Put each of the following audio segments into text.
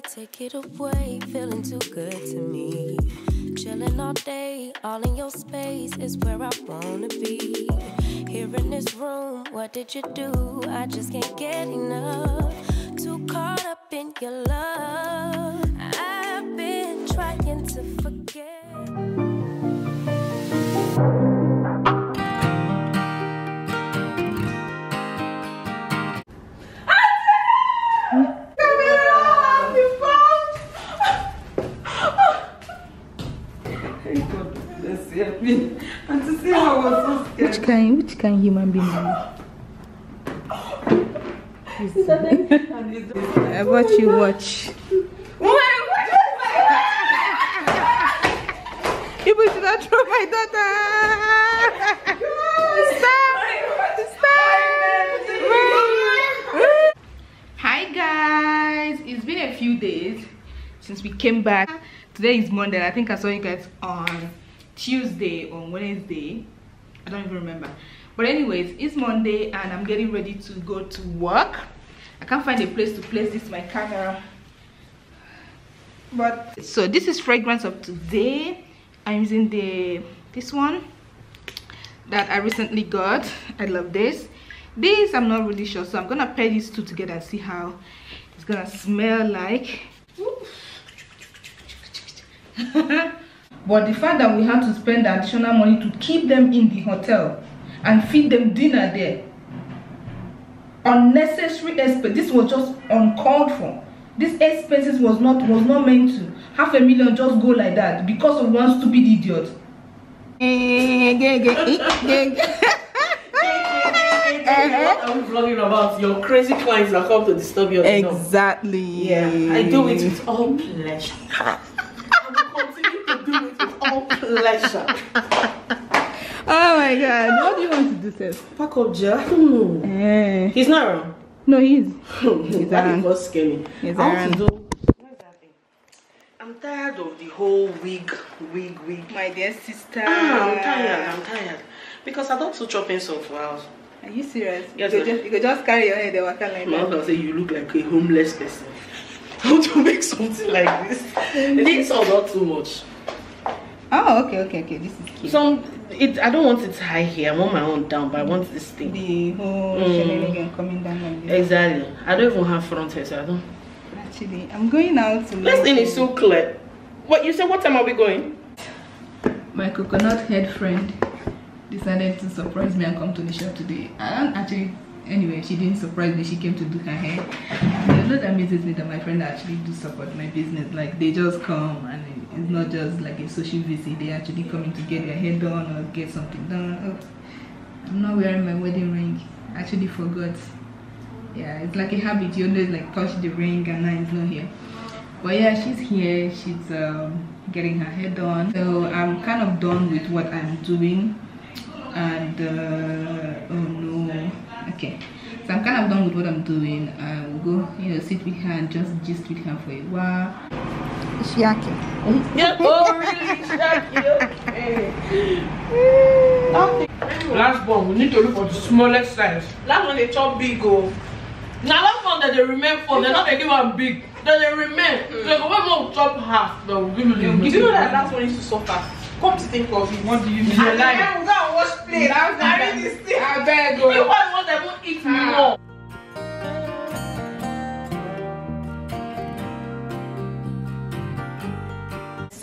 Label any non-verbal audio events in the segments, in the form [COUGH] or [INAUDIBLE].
take it away. Feeling too good to me. Chilling all day, all in your space is where I wanna be. Here in this room, what did you do? I just can't get enough. Too caught up in your love. I've been trying to forget. Which kind, which kind human being are you? I watch you watch. You should not throw my daughter. Stop! Stop! Hi guys, it's been a few days since we came back. Today is Monday. I think I saw you guys on Tuesday or Wednesday. I don't even remember. But anyways, it's Monday and I'm getting ready to go to work. I can't find a place to place this my camera. But so this is fragrance of today. I'm using the this one that I recently got. I love this. This I'm not really sure, so I'm gonna pair these two together and see how it's gonna smell like. [LAUGHS] but the fact that we had to spend additional money to keep them in the hotel and feed them dinner there unnecessary expense this was just uncalled for. This expenses was not was not meant to half a million just go like that because of one stupid idiot. I'm vlogging about? Your crazy clients that come to disturb your exactly. Yeah, I do it with all pleasure. [LAUGHS] I will continue to do it pleasure. [LAUGHS] oh my god what do you want to do sir Pack up, Joe. I eh. He's not around. no [LAUGHS] he's He's that was scary. He's I want to do. Where's that thing? I'm tired of the whole wig, wig, wig. my dear sister Ah, I'm tired. I'm tired because I don't do chopping so for house. are you serious Yes, you, go just, you go just carry your head and walk like My that husband say you look like a homeless person. [LAUGHS] How to make something like this? This is not too much. Oh okay okay okay this is cute Some it I don't want it high here. I want my own down, but I want this thing. the whole Mm. shenanigan coming down like this Exactly. I don't even have front hair, so I don't. actually i'm going out to This thing is so clear. What you said? What time are we going? my coconut head friend decided to surprise me and come to the shop today. I don't actually, anyway, she didn't surprise me. She came to do her hair. And that amazes me that my friend actually do support my business. Like they just come and it's not just like a social visit. They're actually coming to get their hair done or get something done. Oh, I'm not wearing my wedding ring. I actually forgot. Yeah, it's like a habit. You always like touch the ring and now it's not here. But yeah, she's here. She's um, getting her hair done. So I'm kind of done with what I'm doing. And uh, oh no, okay. So I'm kind of done with what I'm doing. I will go, you know, sit with her and just gist with her for a while. Shiaki. Yeah. Oh really? Okay. Last one, we need to look for the smallest size. Last one they chop big oh. Now last one that they remain for, they're not they give one big. Then they remain. So when we chop half, They will give you the do you know that last one used to suffer? Come to think of it. What do you mean? And then we go and wash plate. I'm carrying this thing. I beg You you. want want them to eat more.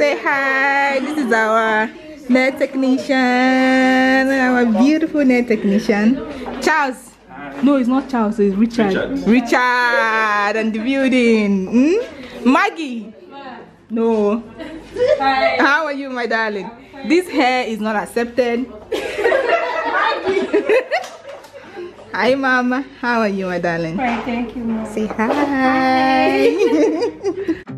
Say hi. This is our nail technician. Our beautiful nail technician. Charles. No, it's not Charles. It's Richard. Richard. Richard and the building. Hmm? Maggie. No. Hi. How are you, my darling? This hair is not accepted. [LAUGHS] Hi, Mama. How are you, my darling? Fine, thank you, Mom. Say hi. [LAUGHS]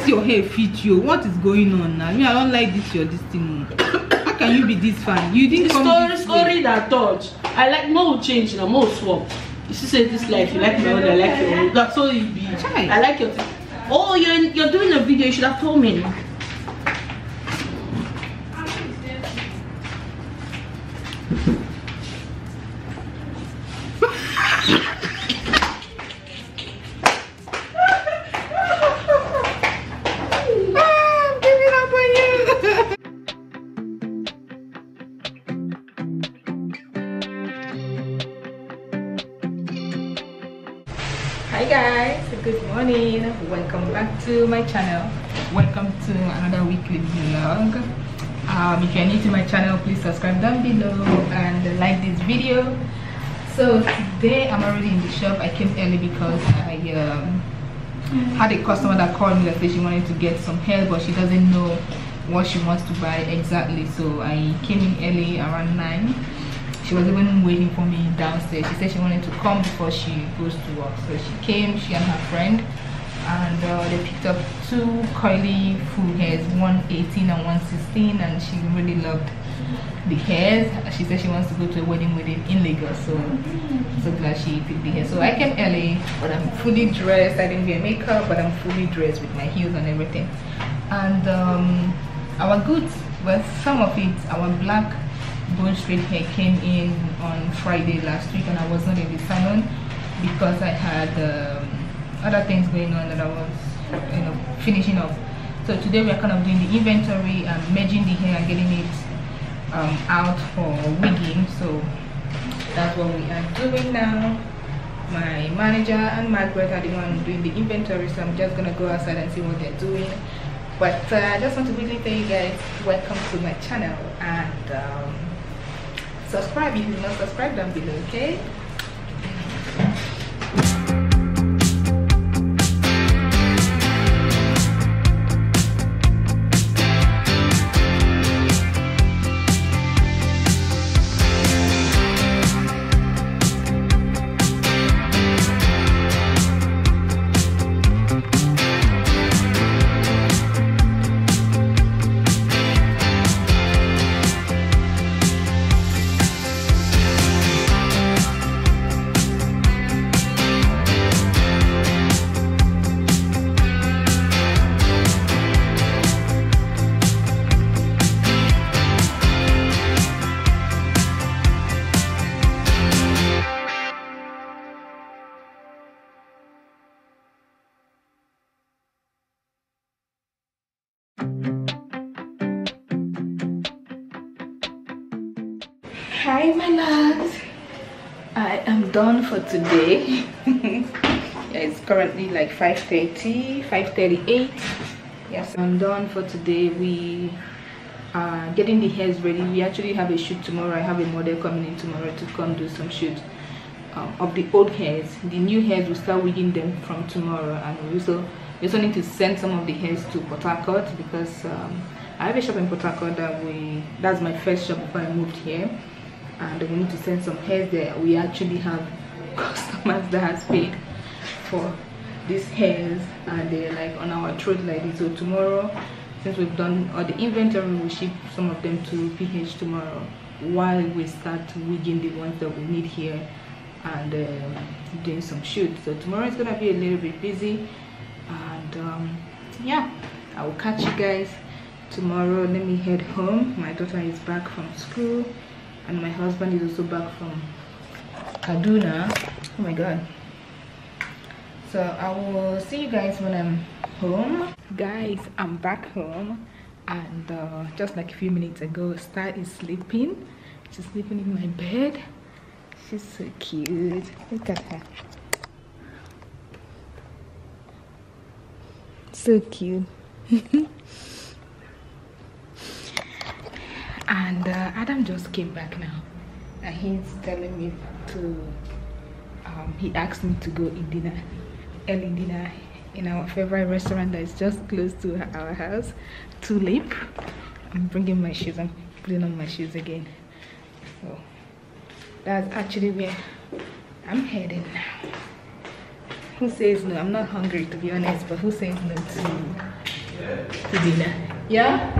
this your hair fit you? What is going on now? Me i don't like this your this thing. How can you be this fine? You didn't come story this story way. that touch. I like more will change na more swap. You see say this life you like my own i like your own. That's all it be. Chai. i like your thing. Oh you're you're doing a video you should have told me subscribe down below and like this video. So today i'm already in the shop. I came early because i um, had a customer that called me that she wanted to get some hair but she doesn't know what she wants to buy exactly. So i came in early around 9 she was even waiting for me downstairs. She said she wanted to come before she goes to work. So she came she and her friend and uh, they picked up two curly full hairs 118 and 116 and she really loved the hairs she said she wants to go to a wedding with it in lagos so so glad she picked the hair. So i came early but i'm fully dressed. I didn't wear makeup but i'm fully dressed with my heels and everything. And um our goods well some of it our black bone straight hair came in on friday last week and i was not in the salon because i had um, other things going on that i was you know finishing off so today we're kind of doing the inventory and merging the hair and getting it um, out for wigging so that's what we are doing now. My manager and Margaret are the one doing the inventory so I'm just gonna go outside and see what they're doing. But uh, I just want to quickly tell you guys welcome to my channel and um, subscribe if you're not subscribed down below okay done for today. [LAUGHS] yeah, it's currently like 5.30, 5.38. Yes, I'm done for today. We are getting the hairs ready. We actually have a shoot tomorrow. I have a model coming in tomorrow to come do some shoot um, of the old hairs. The new hairs, we start wigging them from tomorrow. And we also, we also need to send some of the hairs to Port Harcourt because um, I have a shop in Port Harcourt that we, that's my first shop before I moved here and we need to send some hairs there. We actually have [LAUGHS] customers that has paid for these hairs and they're like on our throat like this. So tomorrow since we've done all the inventory we'll ship some of them to ph tomorrow while we start wigging the ones that we need here and um, doing some shoots. So tomorrow is gonna be a little bit busy and um, yeah i will catch you guys tomorrow. Let me head home. My daughter is back from school and my husband is also back from Kaduna. Oh my god. So I will see you guys when I'm home. Guys, I'm back home and uh, just like a few minutes ago, Star is sleeping. She's sleeping in my bed. She's so cute. Look at her. So cute. [LAUGHS] and uh, adam just came back now. And he's telling me to um, he asked me to go eat dinner early dinner in our favorite restaurant that is just close to our house tulip. I'm bringing my shoes i'm putting on my shoes again. So that's actually where i'm heading now. Who says no? I'm not hungry to be honest but who says no to to dinner. Yeah?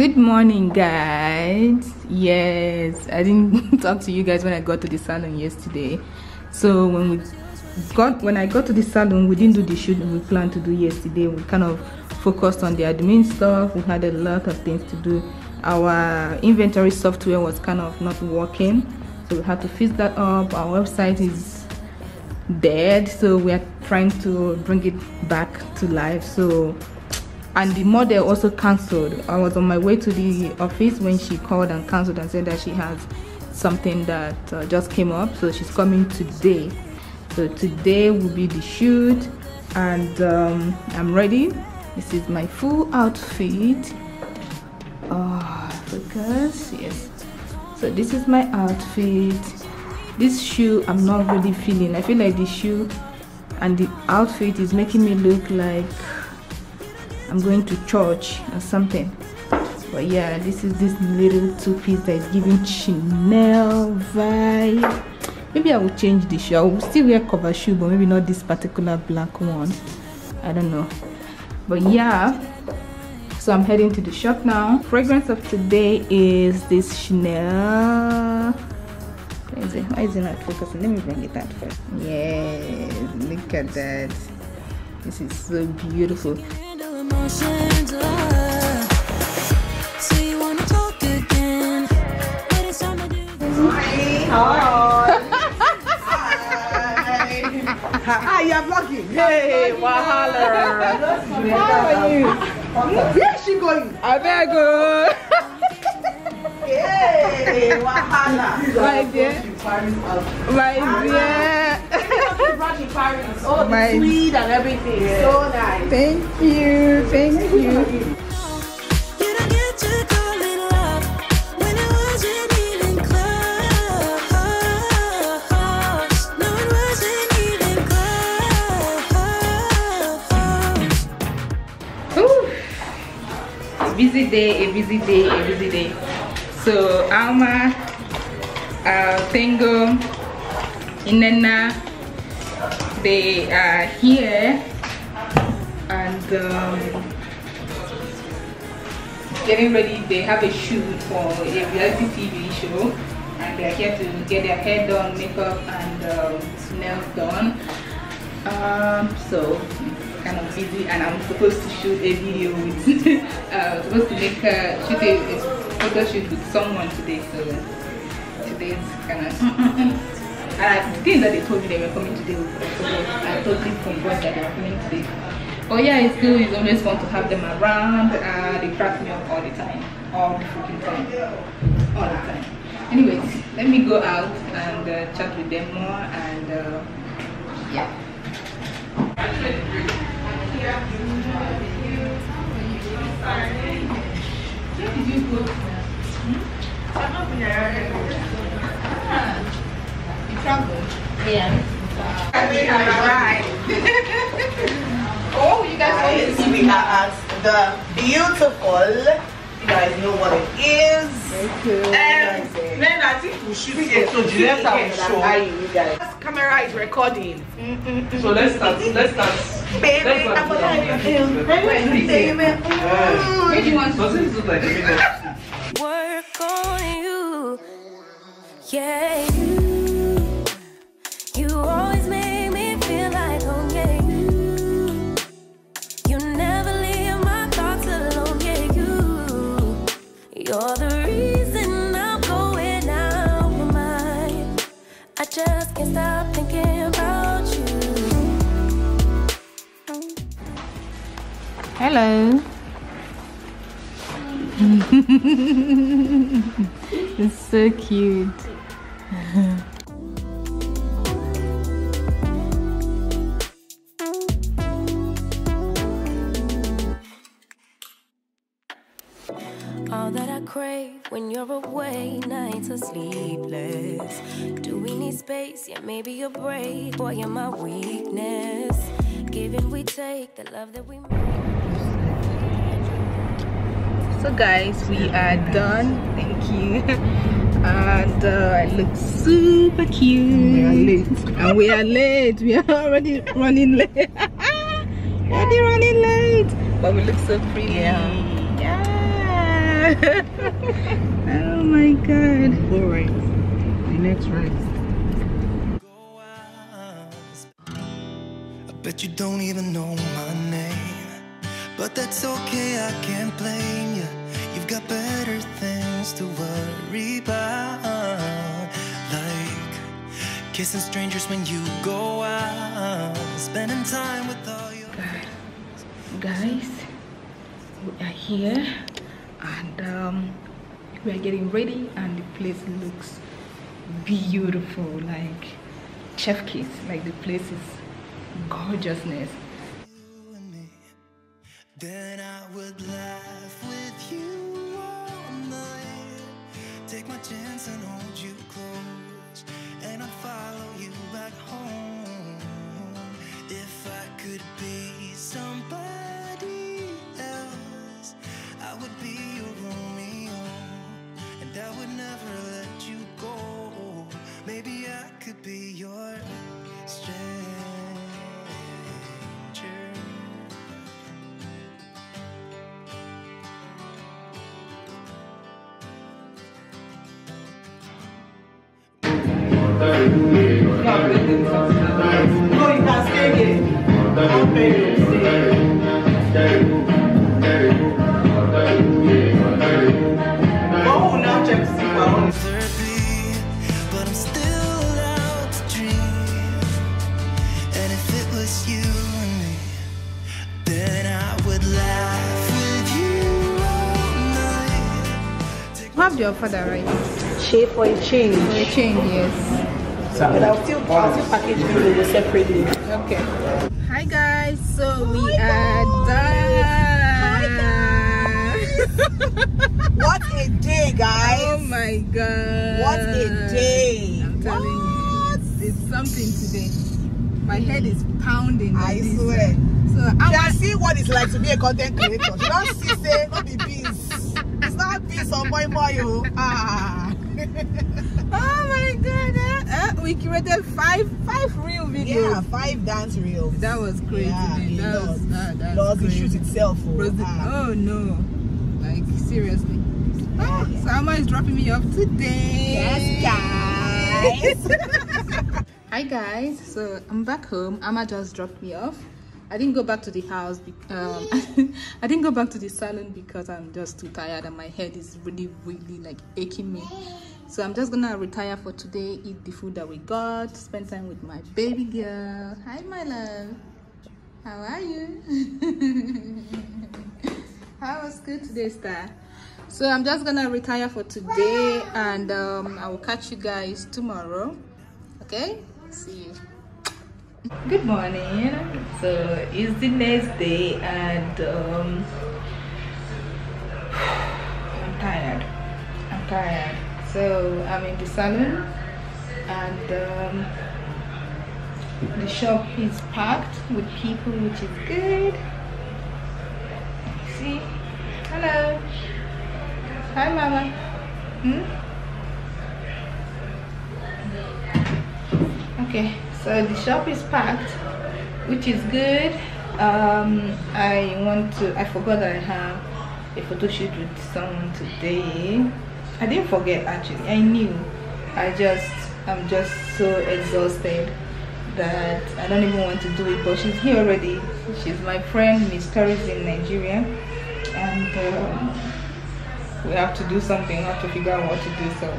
Good morning guys. Yes i didn't [LAUGHS] talk to you guys when i got to the salon yesterday. So when we got when i got to the salon we didn't do the shoot we planned to do yesterday. We kind of focused on the admin stuff. We had a lot of things to do. Our inventory software was kind of not working so we had to fix that up. Our website is dead so we are trying to bring it back to life. So and the model also cancelled. I was on my way to the office when she called and cancelled and said that she has something that uh, just came up. So she's coming today. So today will be the shoot. And um, i'm ready. This is my full outfit. Oh focus. Yes. So this is my outfit. This shoe i'm not really feeling. I feel like the shoe and the outfit is making me look like I'm going to church or something. But yeah this is this little two-piece that is giving Chanel vibe. Maybe I will change the shoe I will still wear cover shoe but maybe not this particular black one. I don't know. But yeah so I'm heading to the shop now. Fragrance of today is this Chanel. Why is it, why is it not focusing? Let me bring it out first. Yes look at that. This is so beautiful emotions. So you wanna talk again? But it's time to do. Hi, hi. Hi, you're vlogging. Hey, Wahala. How are you? Where is she going? I better go. Hey, Wahala. My dear. My dear. Oh, my sweet and everything. Yeah. So nice. Thank you. Thank you. busy day a busy day a busy day so alma uh tango inena they are here and um, getting ready they have a shoot for a reality tv show and they're here to get their hair done makeup and um, nails done. Um, so kind of busy and I'm supposed to shoot a video with [LAUGHS] uh, supposed to make a shoot a, a photo shoot with someone today so today's kind of [LAUGHS] and I, the thing that they told me they were coming today I totally forgot that they were coming today but yeah it's good it's always fun to have them around uh, they crack me up all the time all the freaking time all the time anyways let me go out and uh, chat with them more and uh, yeah where did you go? Hmm? You traveled? Yeah. Alright. [LAUGHS] oh, you guys yes, we are at the beautiful. You guys know what it is. Thank you. Um, then I think we should get so Julieta will show. Camera is recording. Mm -mm. So let's start. Let's start. Baby, I'm gonna Where do you want to Work on you. Yeah, Hello. [LAUGHS] it's so cute. [LAUGHS] All that I crave when you're away, nights are sleepless. Do we need space? Yeah, maybe a break. Boy, you're my weakness. Give we take the love that we make. So guys, we are done. Thank you. [LAUGHS] And uh, I look super cute. We are late. And we are late. We are already running late. [LAUGHS] already running late. But we look so pretty. Yeah. yeah. [LAUGHS] oh my god. All right. The next right. I bet you don't even know my name. But that's okay, I can't blame you. You've got better things to worry about. Like kissing strangers when you go out, spending time with all your guys we are here and um, we are getting ready and the place looks beautiful like chef kiss like the place is gorgeousness. Then I would laugh with you all night. Take my chance and hold you close. And I'd follow you back home. If I could be somebody else, I would be your Romeo. And I would never let you go. Maybe I could be your your father right Shape for a change. for a change yes But I'll still, I'll still package you separately. okay hi guys so we are done What a day, guys! oh my god What a day! i'm telling you it's, it's something today my head is pounding like I this. swear. so i'm has seen what it's like to be a content creator. She don't see say not be beans. It's not beans boy boy oh. Ah. [LAUGHS] oh my god uh, uh, we created five five real videos Yeah, five dance reels. that was crazy Yeah, that was does. that, that's Loves the crazy. shoot itself. Oh. Ah. oh no like seriously oh, so Amma is dropping me off today Yes, guys. [LAUGHS] hi guys so i'm back home Amma just dropped me off i didn't go back to the house be- um [LAUGHS] i didn't go back to the salon because i'm just too tired and my head is really really like aching me. So i'm just gonna retire for today eat the food that we got spend time with my baby girl. Hi my love. How are you? [LAUGHS] How was school today star? So i'm just gonna retire for today and um i will catch you guys tomorrow. Okay? See you good morning. So it's the next day and um i'm tired. I'm tired. So i'm in the salon and um the shop is packed with people which is good. See? Hello. Hi mama. Hmm? okay so the shop is packed which is good. Um i want to i forgot i have a photo shoot with someone today. I didn't forget actually. I knew. I just i'm just so exhausted that i don't even want to do it but she's here already. She's my friend miss Tourism nigeria. And um, we have to do something we have to figure out what to do. So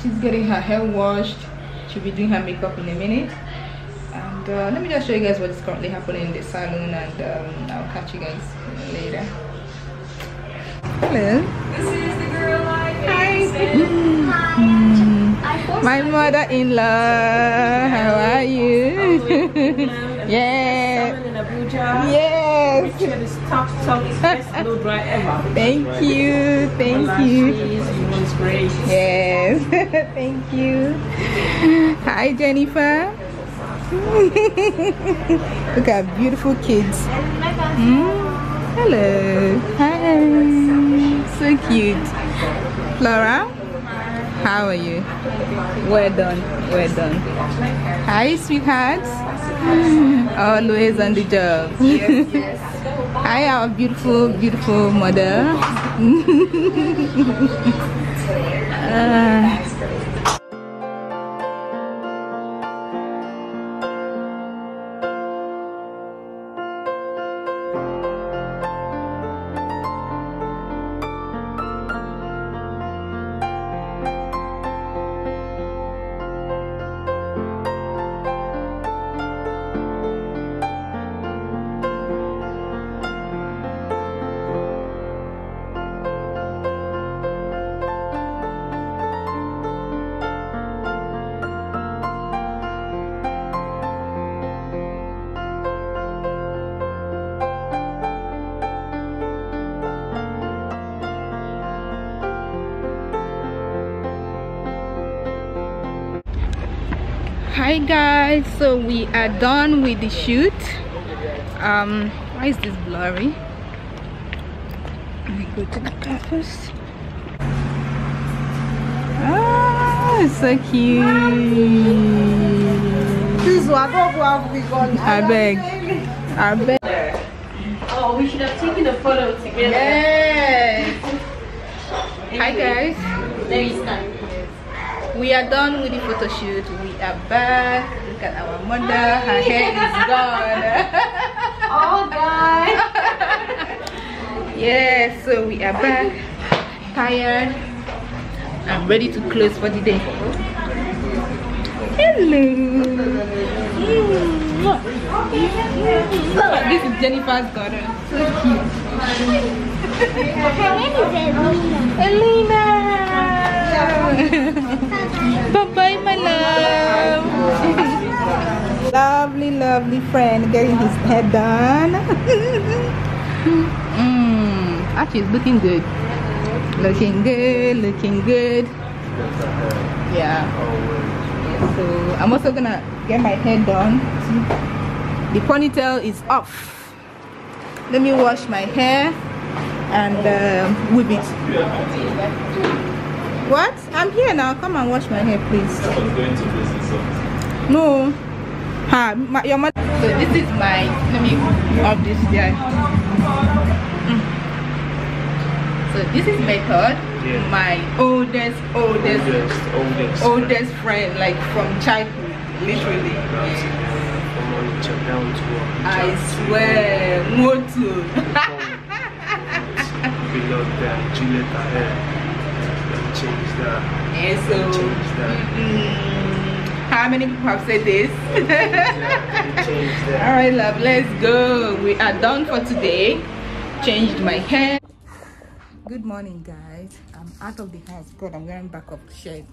she's getting her hair washed she'll be doing her makeup in a minute. And uh, let me just show you guys what is currently happening in the salon and um, i'll catch you guys later. Hello. This is the girl I Hi. [LAUGHS] my mother-in-law. how are you? [LAUGHS] Yeah Abuja. yes Share the Talk talk is best blow dry ever. Thank you, thank you. Lashes, you. Yes, [LAUGHS] thank you. Hi, Jennifer. [LAUGHS] Look at beautiful kids. Mm, Hello. Hi. So cute. Flora, how are you? Well done. Well done. Hi, sweethearts. [LAUGHS] Always on the job. Yes, yes. Hi, our beautiful, beautiful mother. Ah. [LAUGHS] hi guys. So we are done with the shoot. Um why is this blurry? Let me go to the car first ah so cute. I beg. I beg. Oh, we should have taken a photo together. yes hi guys There you stand. we are done with the photo shoot we are back look at our mother her hair is [LAUGHS] gone Oh, guys. [LAUGHS] yes so we are back. Tired. I'm ready to close for the day. Hello. Mwah. this is jennifer's daughter. So cute. Elena [LAUGHS] bye bye my love. [LAUGHS] Lovely lovely friend getting his head done. [LAUGHS] Mm, actually looking good. Looking good looking good. Yeah. So i'm also gonna get my head done. The ponytail is off. Let me wash my hair and um, whip it. What i'm here now. Come and wash my hair please. No. Ha my, your mother. So this is my let me off this guy. Mm. so this is method Yeah. my oldest oldest Oldest, oldest. oldest friend like from childhood literally. That's, from Onitsha down to i swear motu Below that, that. and so that. mm, how many people have said this? [LAUGHS] All right love let's go. We are done for today. Changed my hair. Good morning guys. I'm out of the house. God i'm wearing backup shirt.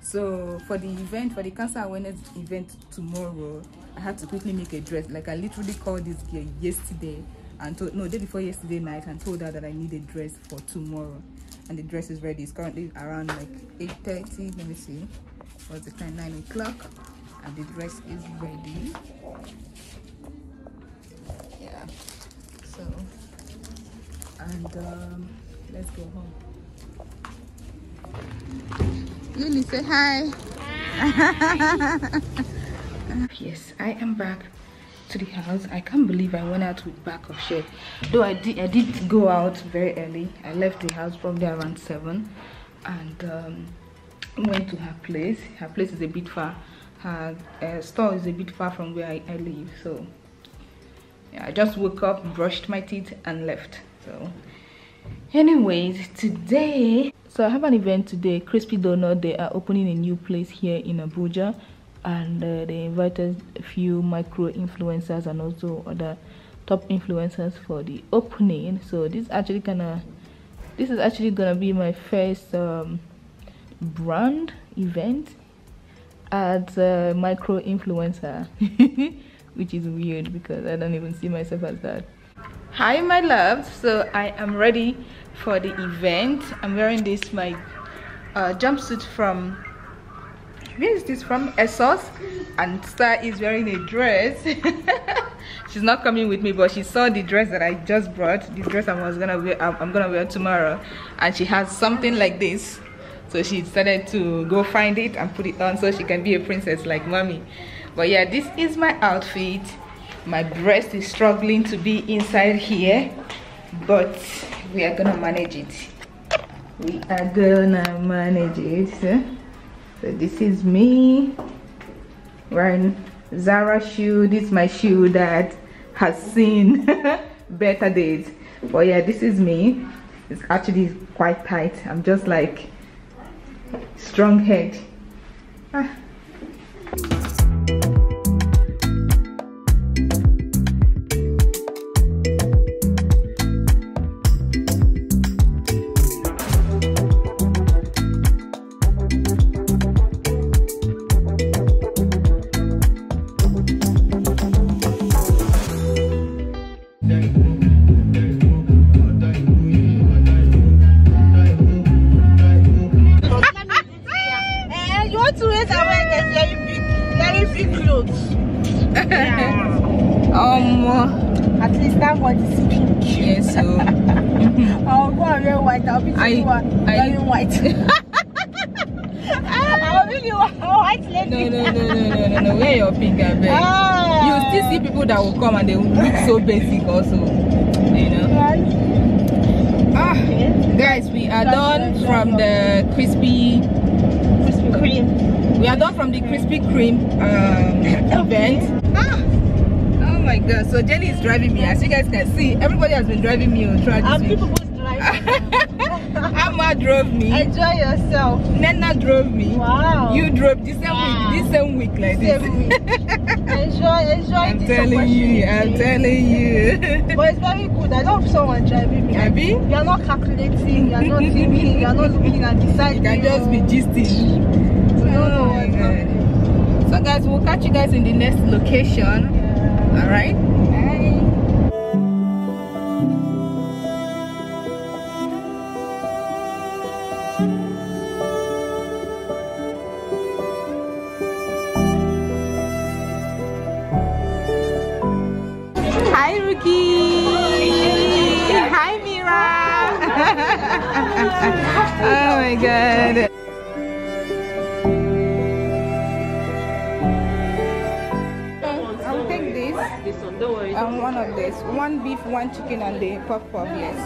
So for the event for the cancer awareness event tomorrow i had to quickly make a dress. Like i literally called this girl yesterday and told no day before yesterday night and told her that i need a dress for tomorrow. And the dress is ready. It's currently around like 8 30 let me see. What's the time? 9 o'clock. And the dress is ready. Yeah. So and um let's go home. Lily say hi. [LAUGHS] Yes i am back to the house i can't believe i went out with back of shirt. Though i did i did go out very early. I left the house probably around seven and um went to her place. Her place is a bit far. Her uh, store is a bit far from where I, I live. So yeah, I just woke up, brushed my teeth, and left. So, anyways, today, so I have an event today. Crispy Donut, they are opening a new place here in Abuja, and uh, they invited a few micro influencers and also other top influencers for the opening. So this actually gonna, this is actually gonna be my first um, brand event as a micro influencer [LAUGHS] which is weird because i don't even see myself as that. Hi my love so i am ready for the event. I'm wearing this my uh, jumpsuit from where is this from? ASOS and Star is wearing a dress. [LAUGHS] She's not coming with me but she saw the dress that I just brought this dress I was gonna wear I'm gonna wear tomorrow. And she has something like this. So she decided to go find it and put it on so she can be a princess like mommy. But yeah this is my outfit. My breast is struggling to be inside here but we are gonna manage it. We are gonna manage it eh? So this is me wearing zara shoe. This is my shoe that has seen [LAUGHS] better days. But yeah this is me. It's actually quite tight. I'm just like strong head. Ah. That will come and they will look so basic also you know ah guys we are done from the Krispy Kreme. we are done from the Krispy Kreme um, [COUGHS] event ah oh my god so jenny is driving me as you guys can see everybody has been driving me throughout I'm this people week who's driving. [LAUGHS] Amma drove me Enjoy yourself. Nena drove me Wow. you drove this same Wow. week this same week like this week. [LAUGHS] enjoy, enjoy I'm this telling you, I'm telling you. [LAUGHS] But it's very good. I love someone driving me. Abi? You are not calculating. You are not thinking. You are not looking at the [LAUGHS] side. You can just be gisting. No, no, Oh my it's God. So guys, we'll catch you guys in the next location. All right. Chicken, and the puff puff, yes.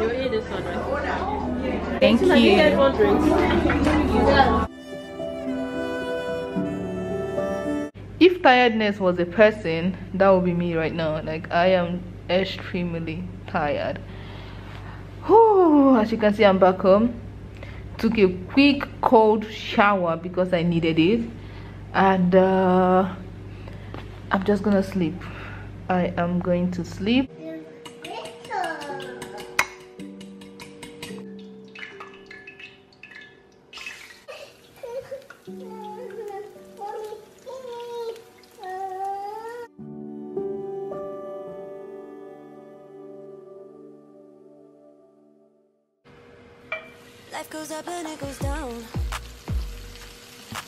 You eat this one, right? Thank you get you. one? If tiredness was a person, that would be me right now. Like, I am extremely tired. Whew, as you can see, I'm back home. Took a quick cold shower because I needed it. And uh, I'm just gonna sleep. I am going to sleep. Life goes up and it goes down.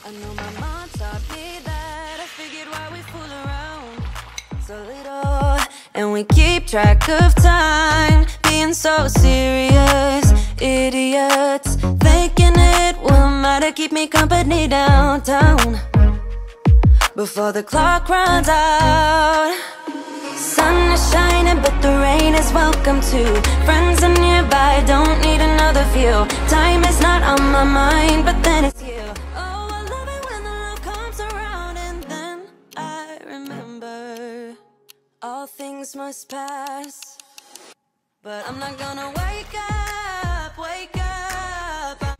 I know my mom taught me that. And we keep track of time, being so serious. Idiots thinking it will matter, keep me company downtown before the clock runs out. Sun is shining, but the rain is welcome too. Friends are nearby, don't need another view. Time is not on my mind, but then it's But I'm not gonna wake up, wake up.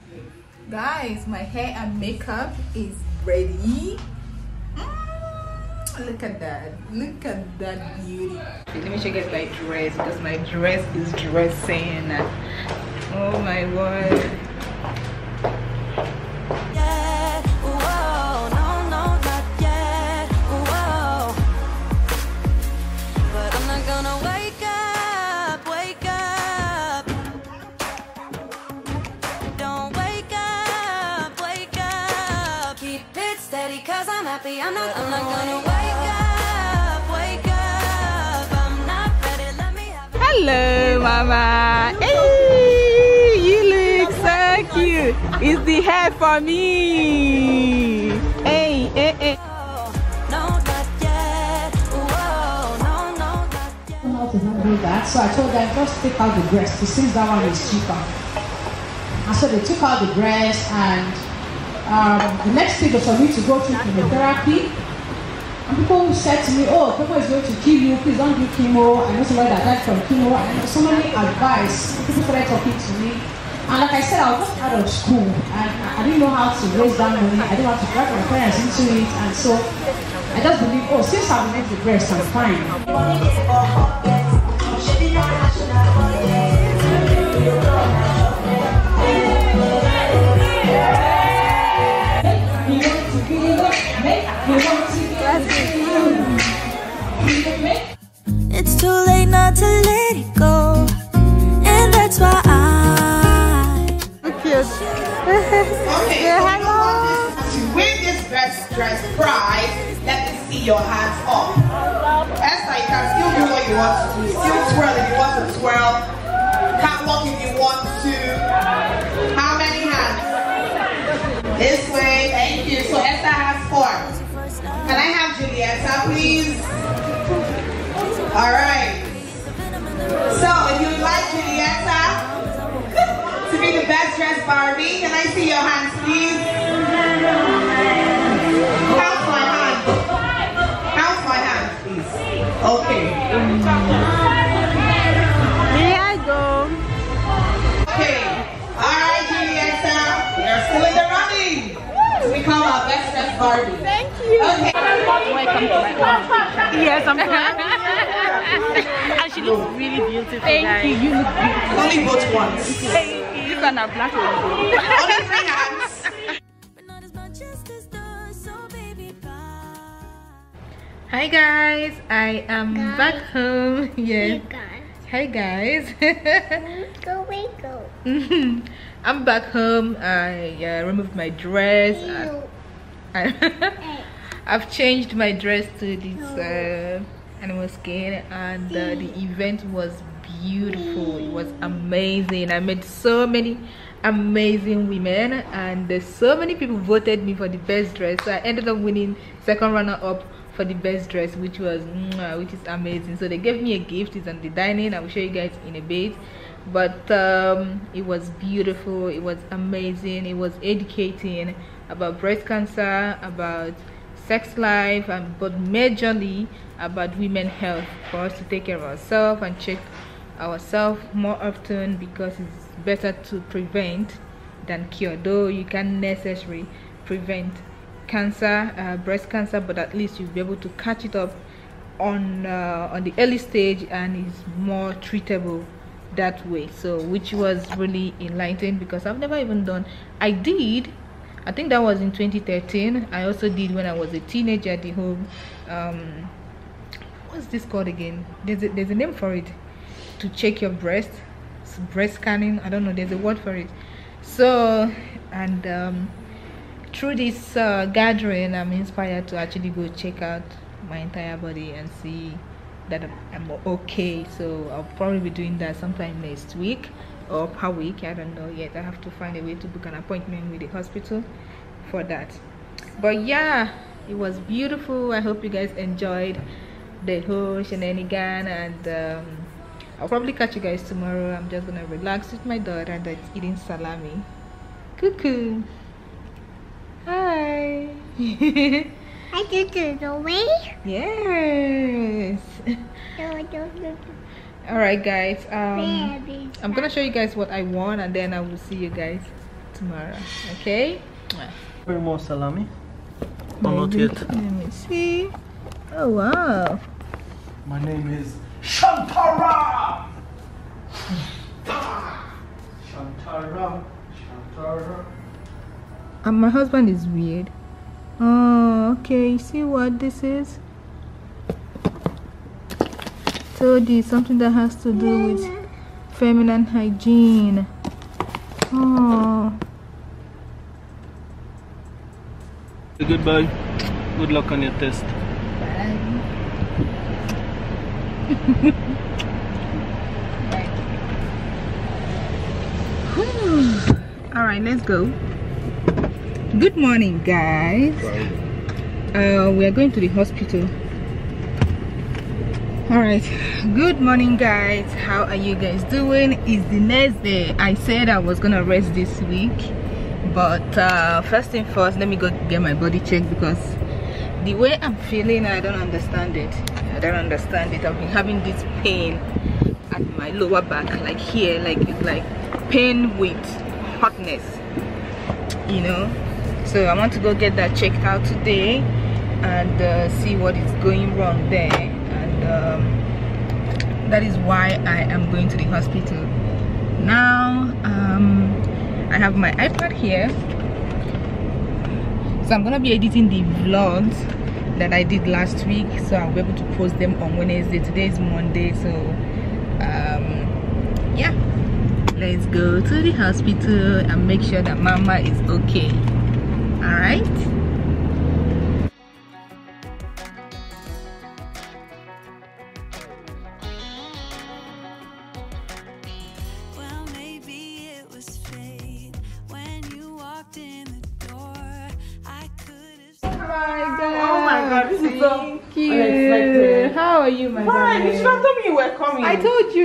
guys my hair and makeup is ready. Mm, look at that. Look at that beauty. Let me show you my dress because my dress is dressing. Oh my word happy, I'm not, I'm not gonna wake up, wake up. I'm not ready, let me have it. Hello, Mama. Hey, you look so cute. It's the hair for me. Hey, eh, eh. hey, hey. How to handle that. So I told them just take out the breast since that one is cheaper. And so they took out the breast and um, the next thing was for me to go through chemotherapy. And people said to me, oh, chemo is going to kill you, please don't do chemo. I know somebody that died from chemo. And so many advice, people started talking to me. And like I said, I was just out of school and I I didn't know how to raise that money. I didn't want to drag my parents into it. And so I just believe, oh, since I've made the breast, I'm fine. It's too late not to let it go. And that's why I. Cute. Okay, Yeah, so hello. to win this best dress prize, let me see your hands up. Esther, you can still do what you want to do. Still twirl if you want to twirl. Catwalk if you want to. How many hands? This way, thank you. So Esther has four. Can I have Julieta, please? All right. So if you'd like Julieta to be the best dressed Barbie, can I see your hands, please? Count my hands. Count my hands, please. Okay. Here I go. Okay. All right, Julieta. You're still in the running our best dressed Barbie. Thank you. Okay. Yes, I'm [LAUGHS] And she looks really beautiful. Thank you. You look beautiful. Only vote once. You can have black [LAUGHS] Only three hands. But not as much as this does, so baby, bye. Hi guys, I am back home. [LAUGHS] Yes. Hi guys. Go, wait, go. I'm back home. I uh, removed my dress. I, I, I've changed my dress to this uh, animal skin, and uh, the event was beautiful. It was amazing. I met so many amazing women, and there's so many people voted me for the best dress. So I ended up winning second runner up for the best dress, which was which is amazing. So they gave me a gift. It's on the dining. I will show you guys in a bit but um, it was beautiful it was amazing it was educating about breast cancer about sex life and but majorly about women health for us to take care of ourselves and check ourselves more often because it's better to prevent than cure. Though you can necessarily prevent cancer uh, breast cancer but at least you'll be able to catch it up on uh, on the early stage and is more treatable that way. So which was really enlightening because i've never even done i did i think that was in 2013 i also did when i was a teenager at the home um what's this called again? There's a, there's a name for it. To check your breast It's breast scanning. I don't know there's a word for it. So and um through this uh, gathering i'm inspired to actually go check out my entire body and see that I'm, I'm okay. So i'll probably be doing that sometime next week or per week. I don't know yet. I have to find a way to book an appointment with the hospital for that. But yeah it was beautiful. I hope you guys enjoyed the whole shenanigan and um, i'll probably catch you guys tomorrow. I'm just gonna relax with my daughter that's eating salami. Cuckoo. Hi. I do do away yes. No, don't do all right guys um i'm gonna show you guys what i want and then i will see you guys tomorrow okay Very more salami? Or not yet? let me see oh wow My name is Shantara! Shantara, Shantara. and my husband is weird oh okay see what this is so this something that has to do with feminine hygiene. Oh. Goodbye. Good luck on your test. [LAUGHS] all right let's go. Good morning guys. Uh, we are going to the hospital all right. Good morning guys. How are you guys doing? It's the next day. I said i was gonna rest this week but uh, first thing first let me go get my body checked because the way i'm feeling i don't understand it. I don't understand it. I've been having this pain at my lower back like here like it's like pain with hotness you know? So i want to go get that checked out today and uh, see what is going wrong there um, that is why i am going to the hospital. Now um, i have my ipad here. So i'm gonna be editing the vlogs that i did last week so i'll be able to post them on wednesday. Today is monday so um, yeah. Let's go to the hospital and make sure that mama is okay. All right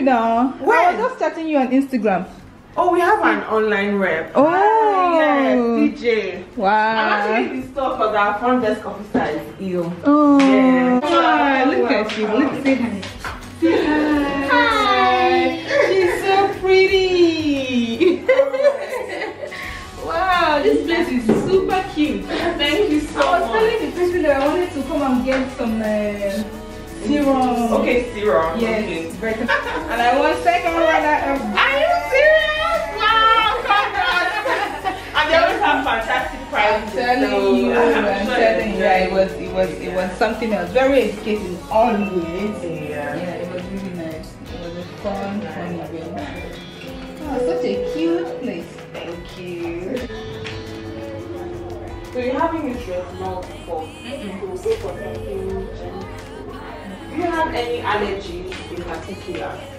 i now i When? was just chatting you on instagram Oh, we have an online rep. Oh. Hi, yes, DJ. I'm wow actually in the store because our front desk officer is ill. oh Yeah. And I want second runner up. Are you serious? Wow, congrats. and they always have fantastic I'm prices. telling so you, I'm I'm sure telling you, yeah, it was, it was, it was something else. Very educating, always. Yeah. Yeah, it was really nice. It was a fun, fun event. Oh, such a cute place. Thank you. So you're having issues now before? Mm-hmm. We'll for something. Do you have any allergies in particular?